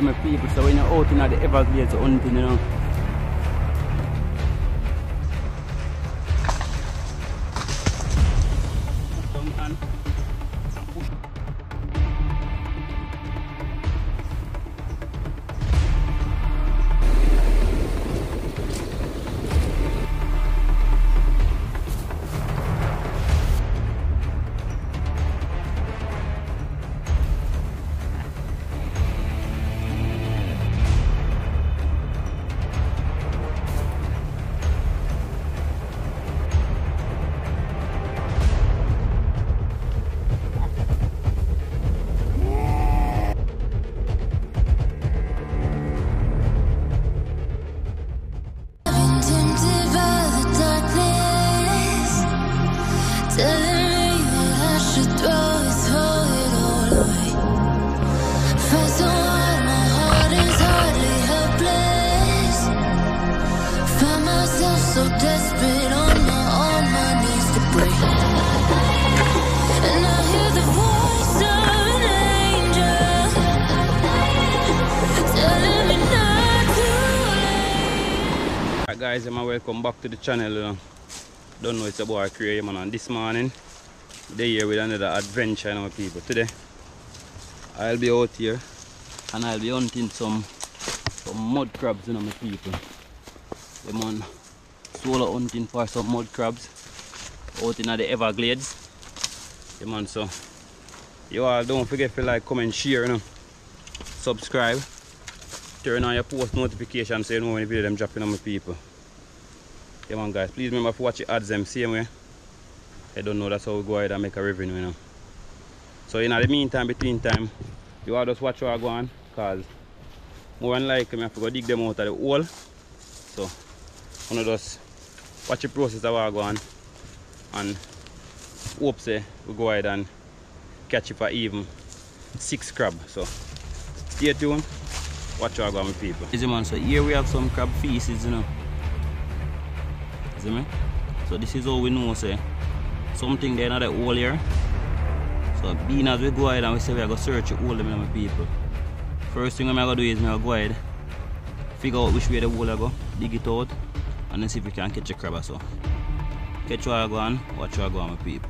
My people, so when you're out in the Everglades hunting, you know. Guys, I'm welcome back to the channel. You know. Don't know it's a boy Cray, man. And this morning, they here with another adventure, you know, people. Today, I'll be out here and I'll be hunting some some mud crabs, you know, my people. Yeah, man, solo hunting for some mud crabs out in the Everglades. Yeah, man, so you all don't forget to like, comment, share, you know, subscribe turn on your post notifications so you know when the video them dropping on my people. Yeah man guys, please remember to watch the ads them same way. I don't know that's how we go ahead and make a revenue you know. So in the meantime, between time, you all just watch what I go on cause more than likely I have to go dig them out of the hole. So I'm gonna just watch the process of what I go on and hope say we go ahead and catch it for even six crab. So stay tuned. Watch out, my people. Easy man, so here we have some crab feces, you know. See me? So this is how we know, say, something there in the hole here. So being as we go ahead and we say we are to search the hole, people. First thing I'm going to do is I'm to go ahead, figure out which way the hole go, dig it out, and then see if we can catch a crab or so. Catch what I go on, watch what I go on, my people.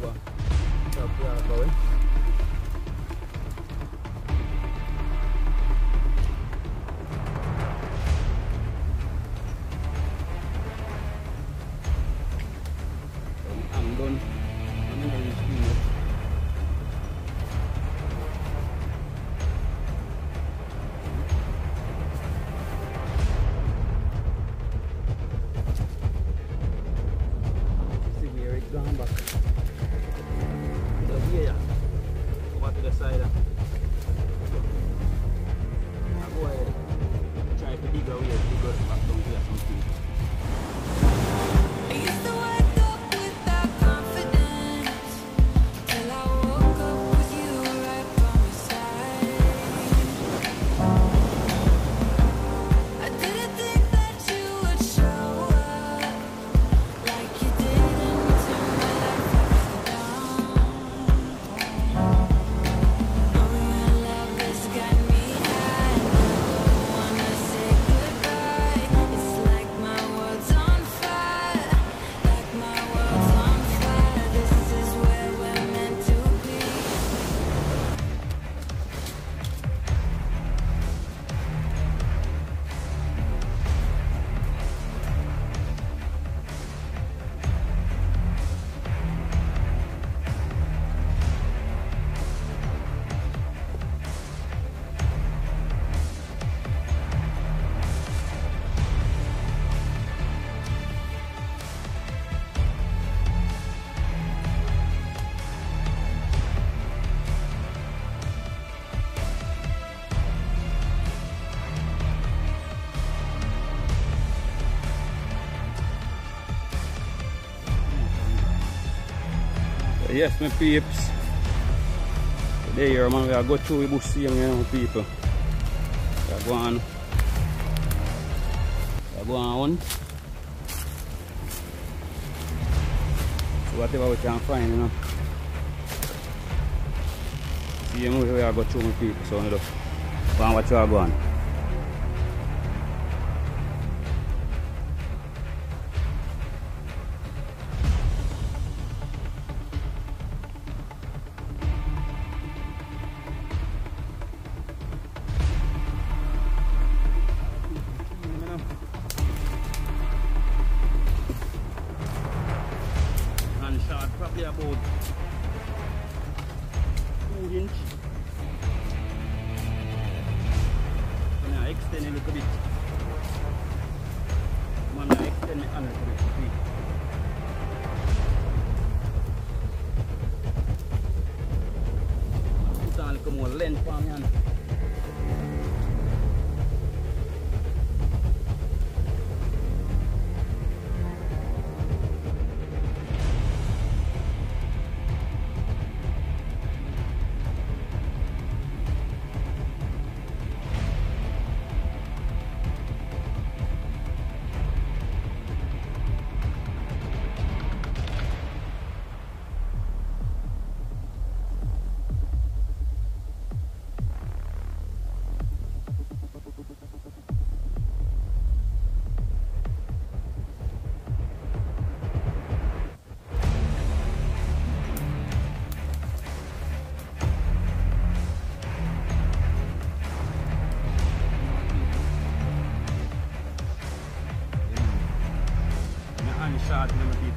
So let's see what job we Yes, my peeps. Today here, man, we are go through the bush seeing, you know, people. We are going, we are going on. So whatever we can find, you know. See him, we are go through my people, so you know, go and watch you are going.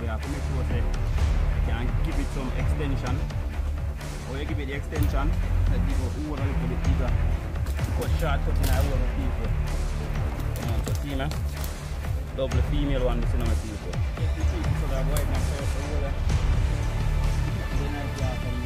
Have to make sure say, you can give it some extension. Or you give it the extension, let people who want a little bit bigger. Cut short cut in a whole of people. Know, so see me? Double female one, this is my people. Get the cheek so that so whole of- Then I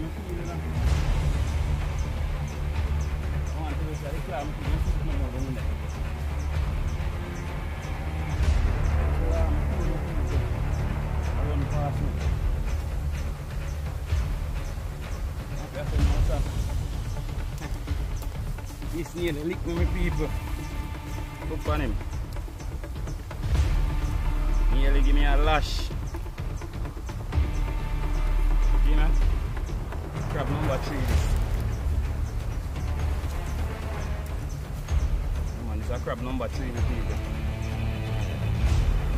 you feel, I run past me. Okay, I said, no, sir. This nearly lick me, my people. Look on him. Nearly give me a lash. Crab number three with people.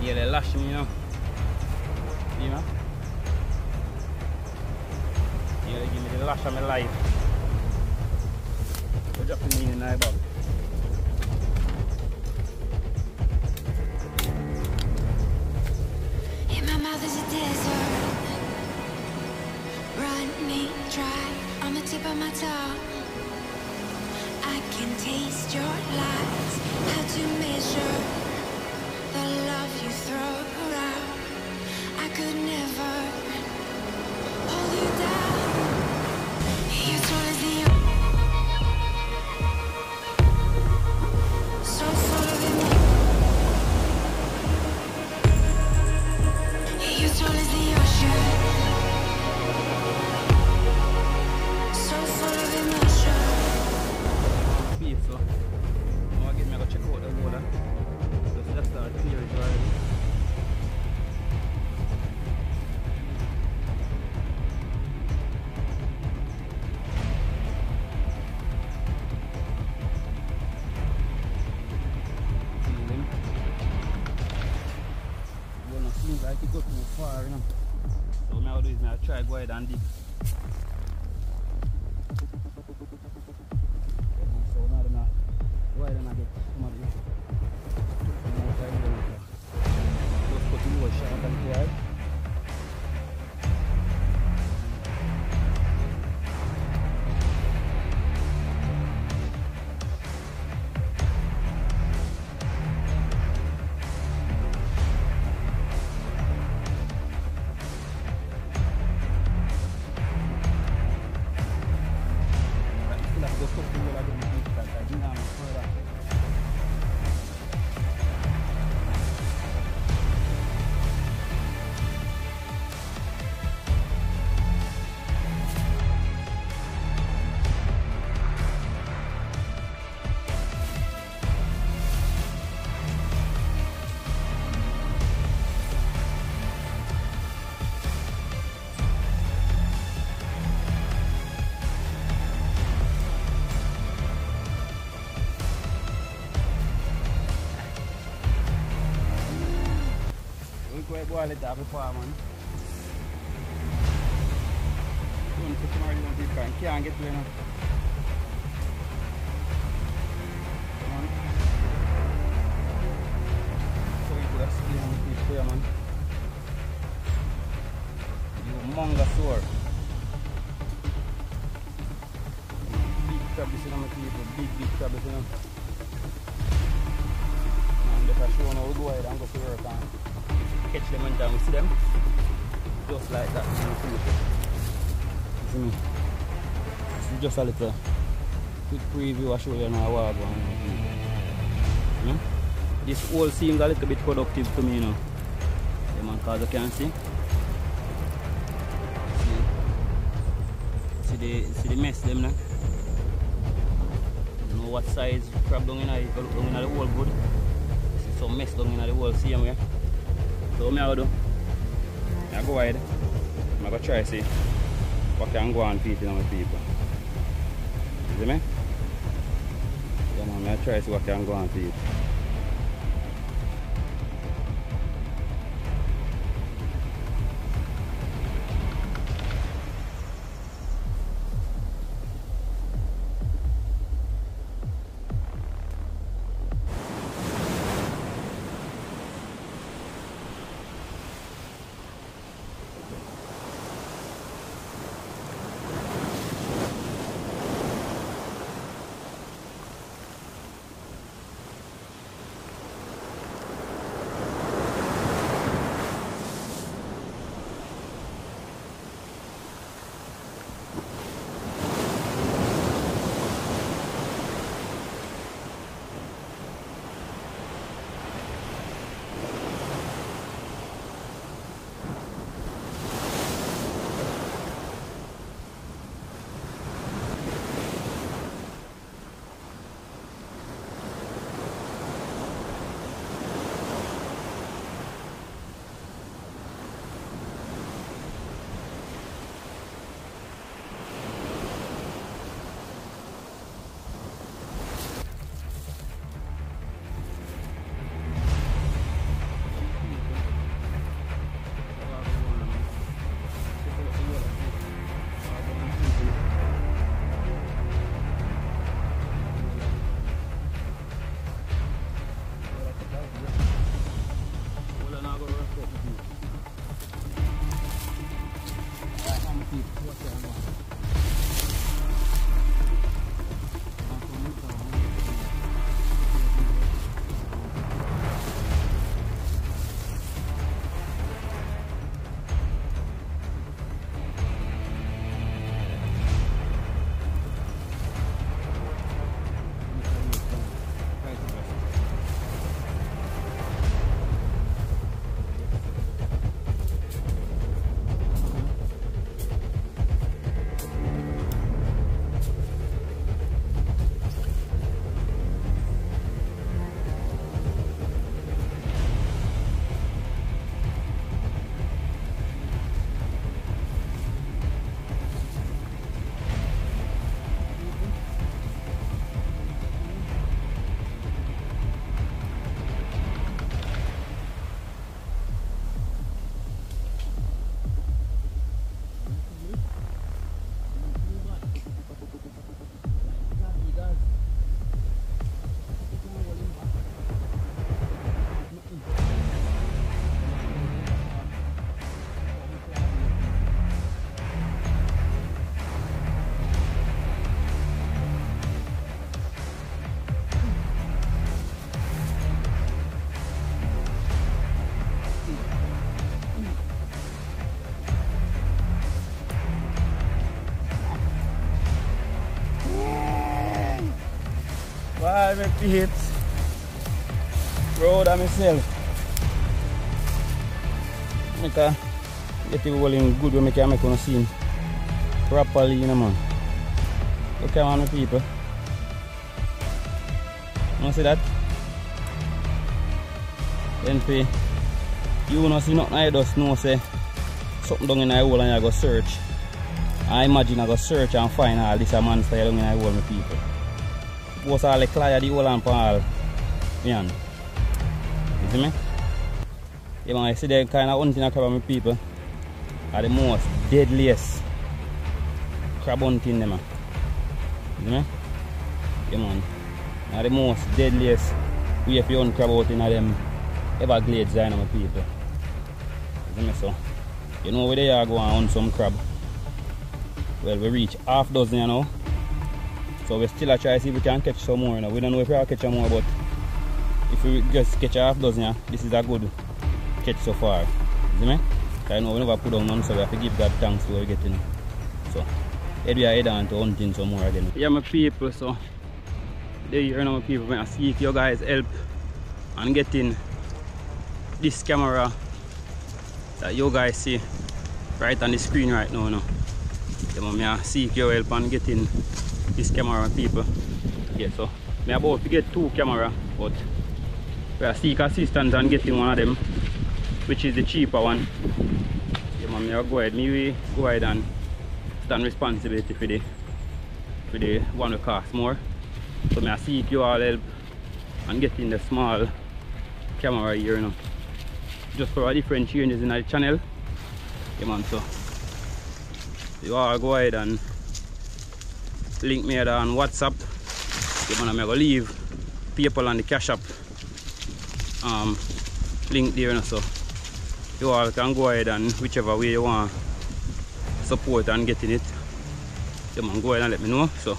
Nearly lash me, you know? You know? Nearly give me the lash of my life. Know. Come on. So you could have seen how many people here man. You mongosaur. Big crab how many people, big big crab if I show go ahead and go for and catch them and down. see them. Just like that. See me? This is just a little quick preview I show you now what going you know? This whole seems a little bit productive to me you know. Yeah man, cause you can see. See, see the see the mess them now. You know what size crab down in if you look down in the whole good. See some mess down in the whole same way. So what I do? I go wide. I'm going to try see what can go on feet in my people. You see me? Yeah man, I try see what can go on feet. Alright, my peeps. Proud of myself. Make a get it rolling good when I can make one scene properly, you know, man. Look at my people. You see that? For you know see nothing I just know say something down in the hole and I go search. I imagine I go search and find all this a monster down in the hole my people. Was all the clay the hole and all. Yeah. You see me? Yeah man, I see the kind of hunting crab people are the most deadliest crab hunting them. Man. You see me? Yeah man. Are the most deadliest way you hunt crab out in them Everglades my people. You see me so? You know where they are going on some crab. Well we reach half dozen you. So we still try to see if we can catch some more you know. We don't know if we can catch more but if we just catch half dozen yeah, this is a good catch so far. You see me? I know we never put on none so we have to give God thanks for what we're getting. So head we are head on to hunting some more again. Yeah my people so there you know my people I see if you guys help and getting this camera that you guys see right on the screen right now. No? Yeah, man, me seek your help on getting this camera people. Yeah, so me about to get two camera, but we are seek assistance on getting one of them, which is the cheaper one. Yeah, man, me go ahead, me go ahead and stand responsibility for the for the one that cost more. So me I seek you all help and getting the small camera here, you know just for a different changes in our channel yeah man so you all go ahead and link me on whatsapp. Yeah man i'm gonna leave. People on the cash app um link there you know, so you all can go ahead and whichever way you want support and getting it. Yeah man go ahead and let me know so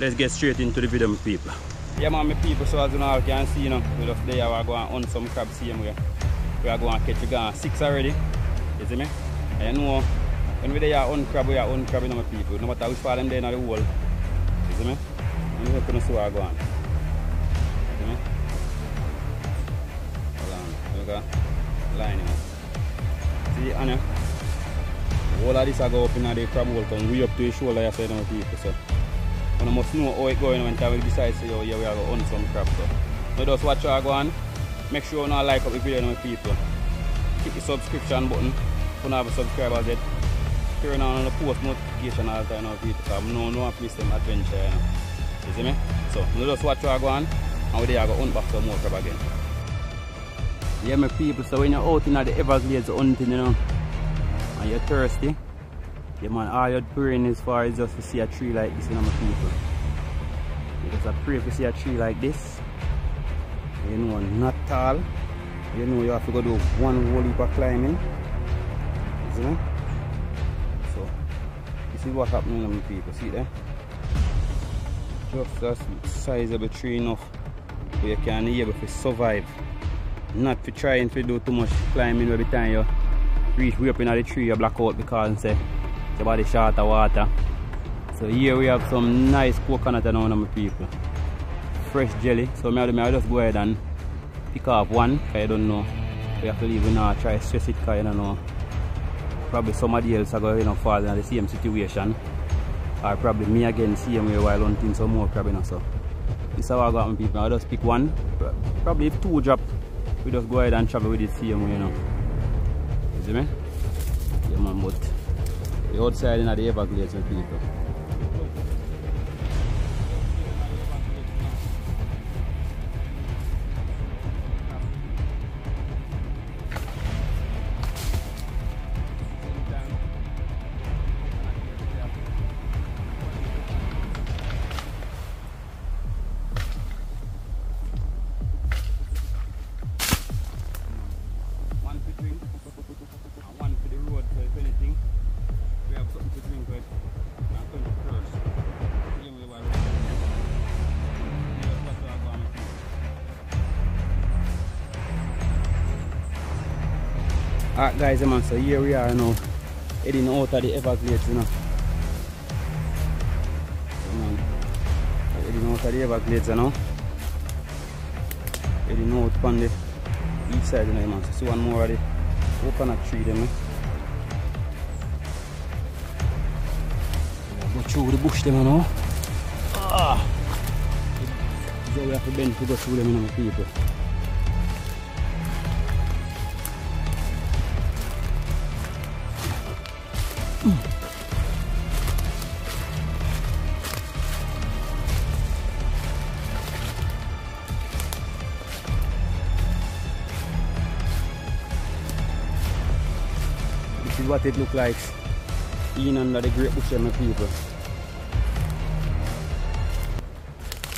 let's get straight into the video people. Yeah man my people so as you all can see you know we just there we are going on some crab same way we are going to catch we got six already you see me? You know when we there on crab we are on crab know my people. No matter which part them there in the hole you see me? And we can see where we going you see me? Hold on. Look at line know. see Anna all of this I go up in the crab hole come way up to the shoulder you see my people so. And I must know how it going when time we decide to yo, yeah, we are going to some crap. So, now just watch how I go on. Make sure you like up the video with people. Hit the subscription button. If you don't have a subscriber yet. Turn on the post notification all the time now people because I know no one miss them adventure. You, know. you see me? So, now just watch how I go on and we are going to hunt back some more crab again. Yeah, my people, so when you're out in the Everglades hunting, you know, and you're thirsty, yeah man, all you're praying as far as just to see a tree like this, you know my people. You just pray to see a tree like this. You know, not tall. You know you have to go do one whole heap of climbing. You see? So, is what happening to people, see there? Just a size of a tree enough where you can be able to survive. Not for trying to do too much climbing every time you reach way up in the tree you black out because say the body short of water. So here we have some nice coconut and my people. Fresh jelly. So me, I just go ahead and pick off one because I don't know. We have to leave now, try to stress it because I don't know. Probably somebody else are going to fall in the same situation. Or probably me again same way while hunting some more crab. You know, so this is how I got my people. I just pick one. Probably if two drop, we just go ahead and travel with it same way, you know. You see me? Yeah man, but the outside in the Everglades with people. Alright guys, man, so here we are now, heading out of the Everglades, you know. Heading out of the Everglades now. Heading out on the east side, you know, man. So see one more of the coconut tree them. Eh? Go through the bush them now. Ah! So we have to bend to go through them, you know, people. What it look like in under the great bush, my people.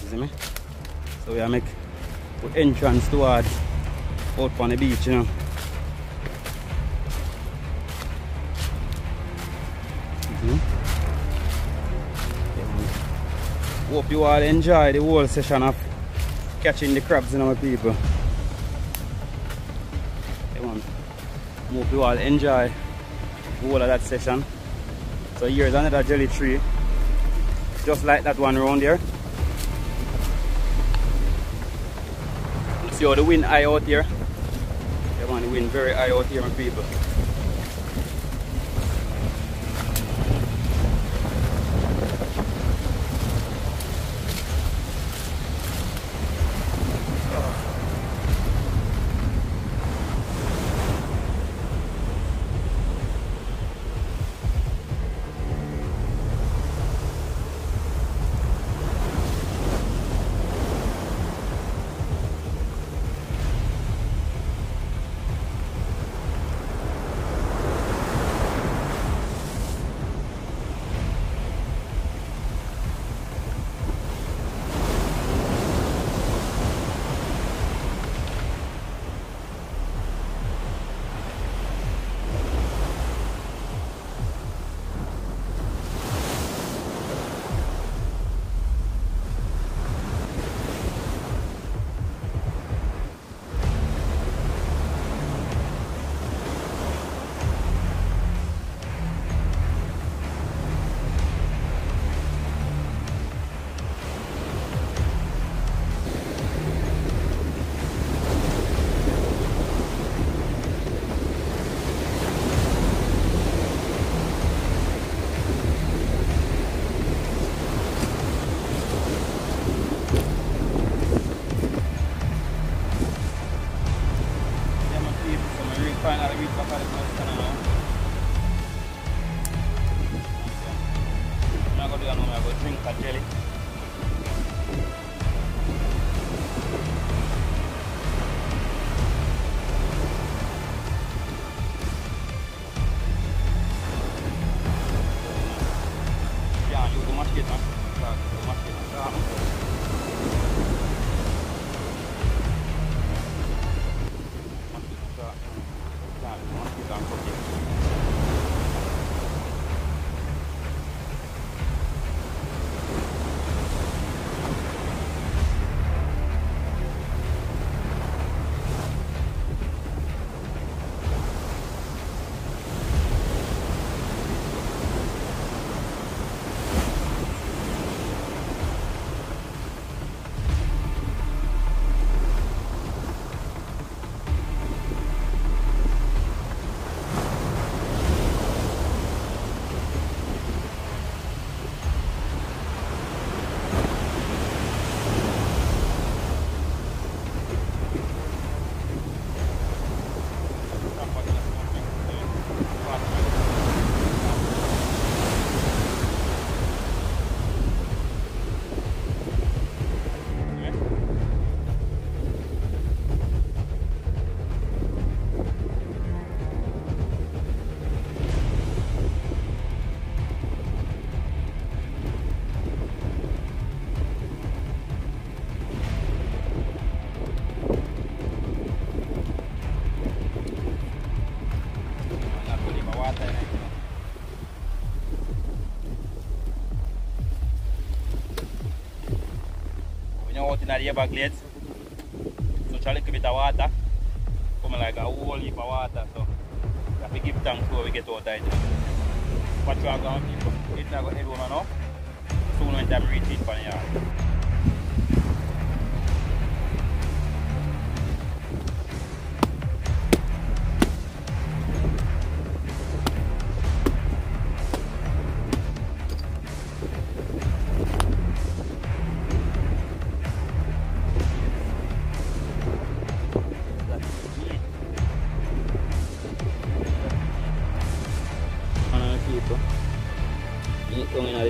You see me? So we are make entrance towards out on the beach, you know. Mhm. Yeah. Hope you all enjoy the whole session of catching the crabs, you know, people. Yeah. Hope you all enjoy whole of that session. So here's another jelly tree, just like that one around there. See how the wind high out here? Yeah man, the wind very high out here my people. So my reach finally reach In the Everglades, such a little bit of water, come like a whole heap of water, so you have to give thanks before we get out there. Watch your ground people. It's not going to head home now. Soon when time reach it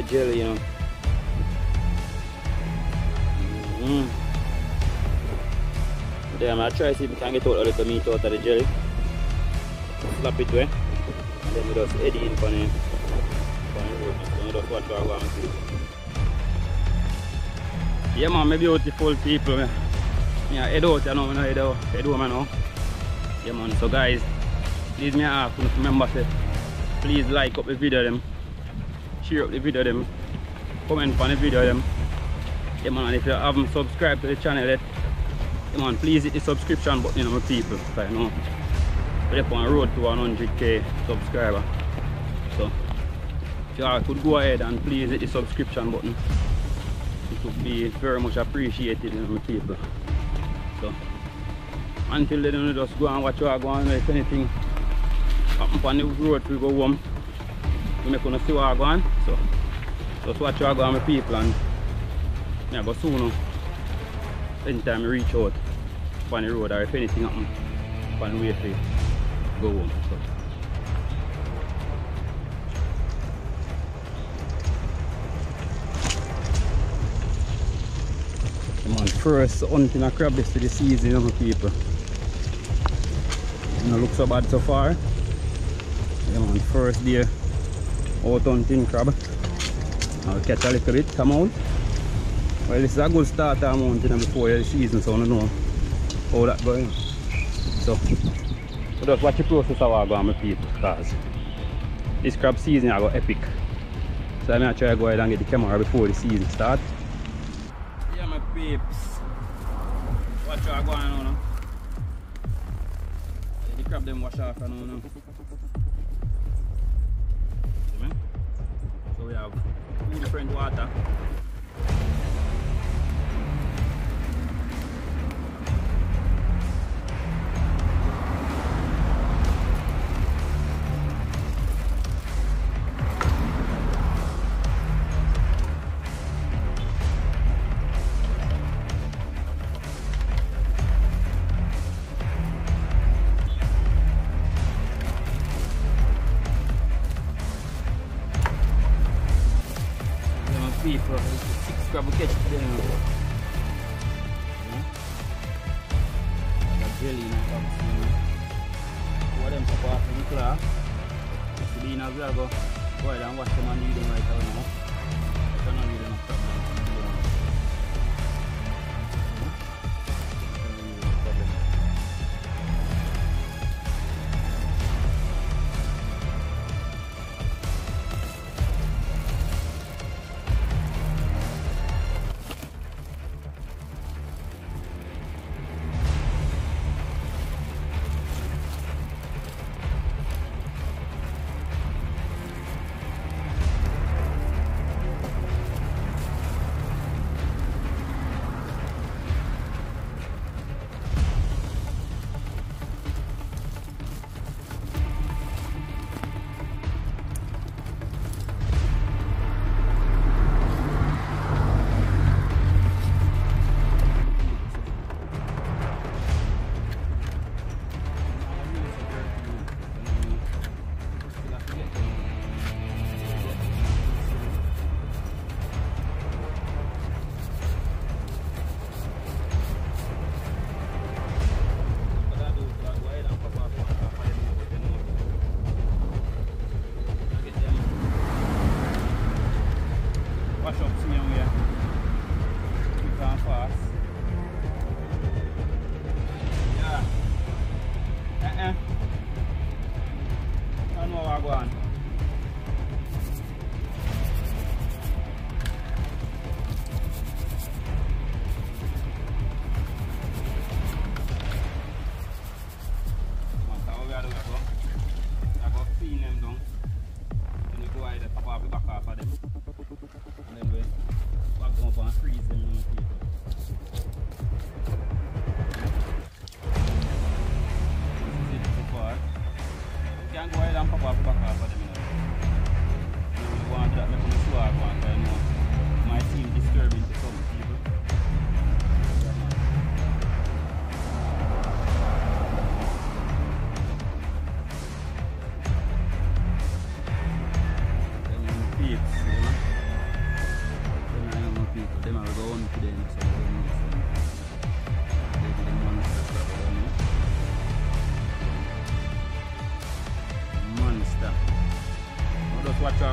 jelly, you. Mm. Then I'm gonna see if we can get out a little meat out of the jelly. Slap it away. And then we just head in for the, for the road. You just watch to see. Yeah man, my beautiful people. Man. Yeah, head out, you know, when I head out, head home now. Yeah man, so guys, please me ask remember say, please like up the video them, share up the video them, comment on the video them. Yeah man, if you haven't subscribed to the channel yet, yeah man, please hit the subscription button, you know, people. So, you know, we're up on road to 100k subscriber. So, if you could go ahead and please hit the subscription button. It would be very much appreciated, you know, people. So, until then, you just go and watch what go on. If anything happen on the road, we go home. We make you see what on. So, just watch what go on with people and yeah, go soon. Anytime you reach out on the road or if anything happen on the way to go home. So. Come on, first hunting a crab this to the season, you know, people. It don't look so bad so far. Yeah, man, first day hunting crab. I'll catch a little bit, come on. Well, this is a good start of mountain before the season, so I don't know how that going. So, just watch the process of what go my people, because this crab season I go epic. So I'm going to try to go ahead and get the camera before the season starts. Yeah, my peeps. Watch what going on now. The crab them wash off now. now. We have different water. The back half of them. And then we freeze them in the people.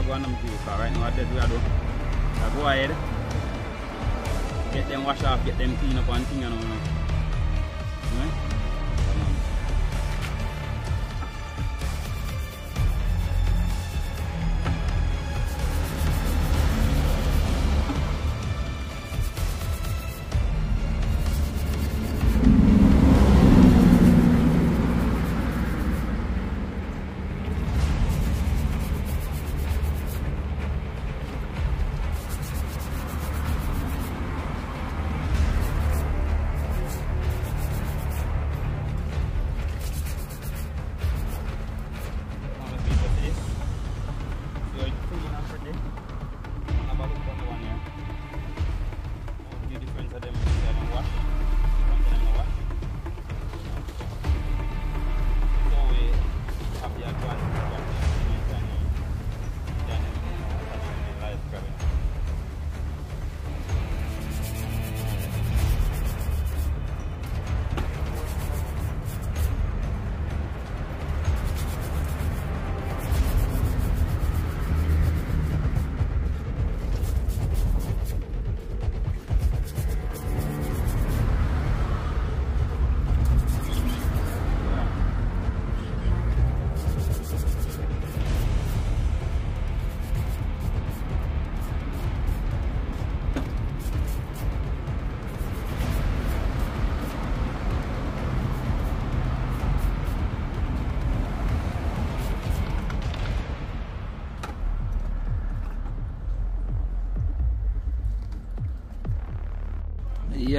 Them people car right now that's we are do. I go ahead. Get them wash off, get them clean up and thing and all.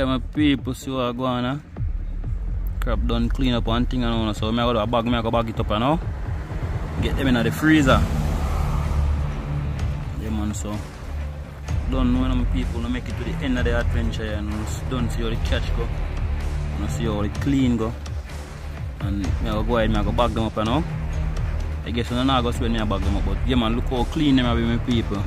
Yeah, my people, see what go on. Huh? Crab done clean up one thing and all. So, I go do a bag, I go bag it up and now. Get them in the freezer. Yeah, man, so. Don't know when my people no make it to the end of the adventure and don't see how the catch go. And see how the clean go. And I go go ahead, I go bag them up and now. I guess I'm not going to spend a bag them up, but yeah, man, look how clean them are with my people.